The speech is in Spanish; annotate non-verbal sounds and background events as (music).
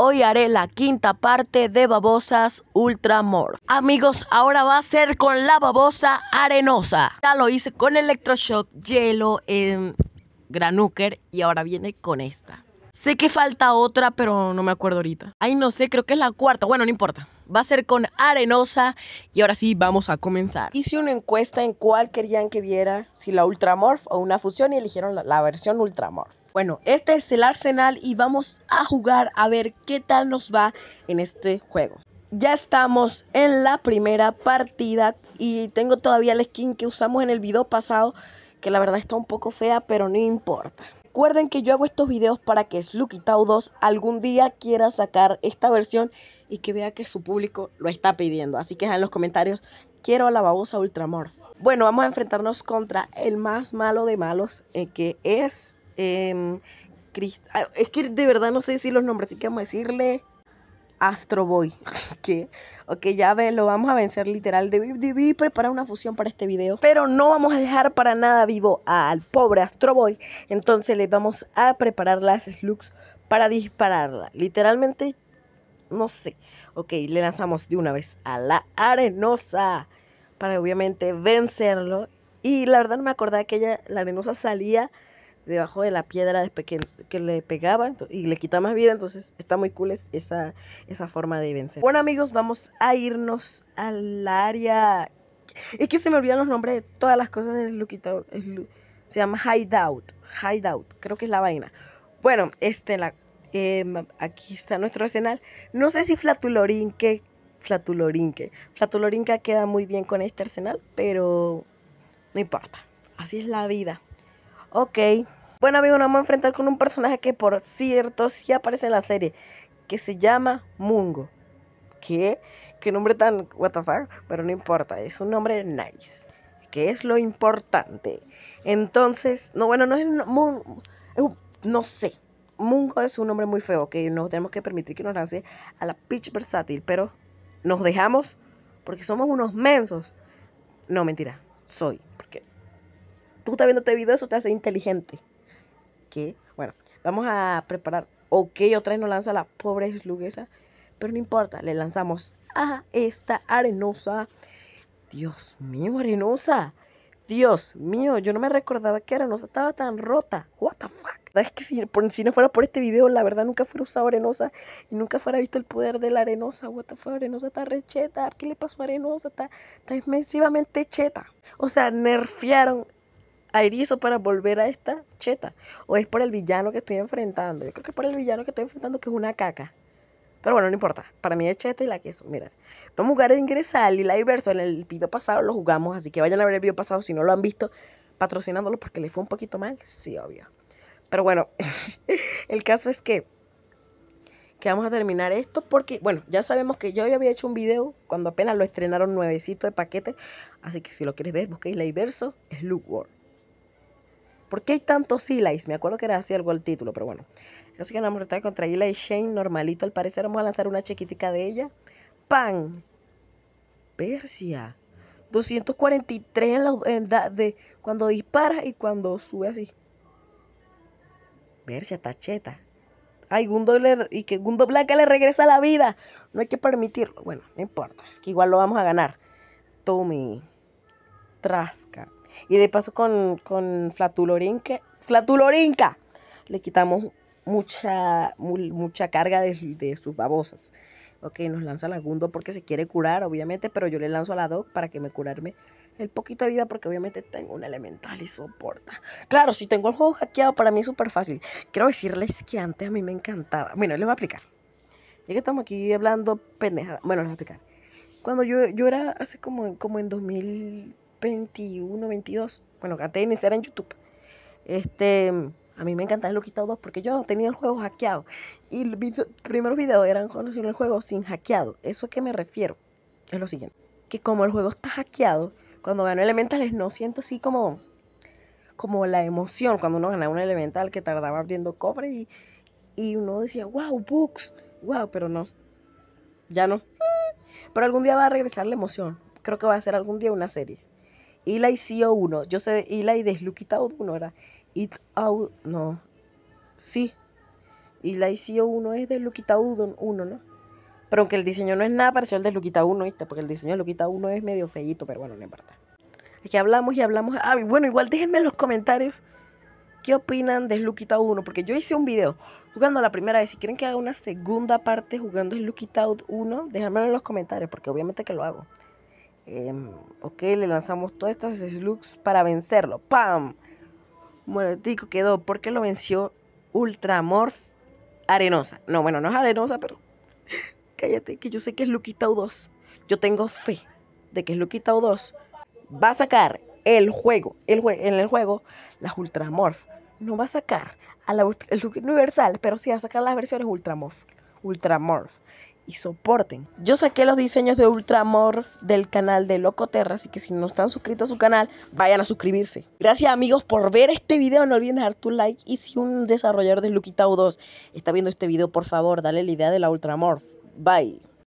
Hoy haré la quinta parte de Babosas Ultramorph. Amigos, ahora va a ser con la babosa arenosa. Ya lo hice con Electroshock, Hielo, eh, Granuker y ahora viene con esta. Sé que falta otra, pero no me acuerdo ahorita. Ay, no sé, creo que es la cuarta. Bueno, no importa. Va a ser con arenosa y ahora sí vamos a comenzar. Hice una encuesta en cuál querían que viera, si la Ultramorph o una fusión y eligieron la, la versión Ultramorph. Bueno, este es el arsenal y vamos a jugar a ver qué tal nos va en este juego. Ya estamos en la primera partida y tengo todavía la skin que usamos en el video pasado, que la verdad está un poco fea, pero no importa. Recuerden que yo hago estos videos para que Sluky Tau 2 algún día quiera sacar esta versión y que vea que su público lo está pidiendo. Así que en los comentarios, quiero a la babosa Ultramorph. Bueno, vamos a enfrentarnos contra el más malo de malos, eh, que es eh, es que de verdad no sé decir los nombres, así que vamos a decirle Astro Boy. (laughs) que, ok, ya ve, lo vamos a vencer literal. Debí, preparar una fusión para este video, pero no vamos a dejar para nada vivo al pobre Astro Boy. Entonces le vamos a preparar las slugs para dispararla. Literalmente, no sé. Ok, le lanzamos de una vez a la arenosa para obviamente vencerlo. Y la verdad no me acordaba que ella, la arenosa salía debajo de la piedra de que, le pegaba y le quitaba más vida. Entonces está muy cool esa, esa forma de vencer. Bueno amigos, vamos a irnos al área... Es que se me olvidan los nombres de todas las cosas del Luquito. Se llama Hideout. Hideout, creo que es la vaina. Bueno, este, la, em, aquí está nuestro arsenal. No sé si Flatulorinque, Flatulorinque. Flatulorinque queda muy bien con este arsenal, pero no importa. Así es la vida. Ok. Bueno amigos, nos vamos a enfrentar con un personaje que por cierto sí aparece en la serie. Que se llama Mungo. ¿Qué? ¿Qué nombre tan what the fuck? Pero no importa, es un nombre nice. Que es lo importante. Entonces, no, bueno, no es, no sé. Mungo es un nombre muy feo, que no tenemos que permitir que nos lance a la pitch versátil, pero nos dejamos porque somos unos mensos. No, mentira, soy, porque tú estás viendo este video, eso te hace inteligente que, bueno, vamos a preparar. Ok, otra vez nos lanza la pobre sluguesa. Pero no importa, le lanzamos a esta arenosa. Dios mío, arenosa. Dios mío, yo no me recordaba que Arenosa estaba tan rota. What the fuck. Es que si, si, no fuera por este video, la verdad nunca fuera usado Arenosa y nunca fuera visto el poder de la Arenosa. What the fuck, Arenosa está recheta. ¿Qué le pasó a Arenosa? Está, está inmensivamente cheta. O sea, nerfearon a Erizo para volver a esta cheta. O es por el villano que estoy enfrentando. Yo creo que es por el villano que estoy enfrentando, que es una caca. Pero bueno, no importa. Para mí es cheta y la queso. Mira, vamos a jugar el ingresar y la verso. En el video pasado lo jugamos, así que vayan a ver el video pasado si no lo han visto, patrocinándolo porque le fue un poquito mal. Sí, obvio. Pero bueno, (laughs) el caso es que que vamos a terminar esto porque, bueno, ya sabemos que yo ya había hecho un video cuando apenas lo estrenaron nuevecito de paquete. Así que si lo quieres ver, busquéis la verso, es Luke World. ¿Por qué hay tantos Silais? Me acuerdo que era así algo el título, pero bueno. Así que vamos a tratar contra Eli Shane normalito. Al parecer vamos a lanzar una chiquitica de ella. ¡Pan! Persia. 243 en la, de cuando dispara y cuando sube así. Persia, tacheta. Ay, Gundo y que Gundo Blanca le regresa la vida. No hay que permitirlo. Bueno, no importa. Es que igual lo vamos a ganar. Tommy. Trasca. Y de paso con, con Flatulorinca, Flatulorinca, le quitamos mucha, mucha carga de, sus babosas. Ok, nos lanza la Gundo porque se quiere curar, obviamente, pero yo le lanzo a la Doc para que me curarme el poquito de vida porque obviamente tengo un elemental y soporta. Claro, si tengo el juego hackeado, para mí es súper fácil. Quiero decirles que antes a mí me encantaba. Bueno, les voy a explicar. Ya que estamos aquí hablando pendeja. Bueno, les voy a explicar. Cuando yo, yo era hace como, como en 2000 21, 22. Bueno, antes de iniciar en YouTube. Este, a mí me encanta el Loquito 2 porque yo no tenía el juego hackeado. Y los primeros videos eran con el juego sin hackeado. ¿Eso a qué me refiero? Es lo siguiente. Que como el juego está hackeado, cuando gano elementales no siento así como, como la emoción cuando uno ganaba un elemental que tardaba abriendo cofre y, y uno decía, wow, books, wow, pero no. Ya no. Pero algún día va a regresar la emoción. Creo que va a ser algún día una serie. Eli CO1. Yo sé Eli de It Out 1 era. It Out. No. Sí. Y la ICO 1 es de Luquita 1, ¿no? Pero aunque el diseño no es nada parecido al de Luquita 1, ¿viste? Porque el diseño de Luquita 1 es medio feíto, pero bueno, no importa. Aquí hablamos y hablamos. Ah, bueno, igual déjenme en los comentarios qué opinan de Luquita 1, porque yo hice un video jugando la primera vez. Si quieren que haga una segunda parte jugando Luquita 1, déjenmelo en los comentarios, porque obviamente que lo hago. Em, ok, le lanzamos todas estas slugs para vencerlo. ¡Pam! Muertico quedó porque lo venció Ultramorph Arenosa. No, bueno, no es arenosa, pero (laughs) cállate, que yo sé que es Luquita 2. Yo tengo fe de que es Luquita 2 va a sacar el juego, el en el juego, las Ultramorph. No va a sacar a la, el Universal, pero sí va a sacar las versiones Ultramorph. Ultramorph. Y soporten. Yo saqué los diseños de Ultramorph del canal de Locoterra, así que si no están suscritos a su canal, vayan a suscribirse. Gracias amigos por ver este video, no olviden dejar tu like. Y si un desarrollador de Luquitao 2 está viendo este video, por favor, dale la idea de la Ultramorph. Bye.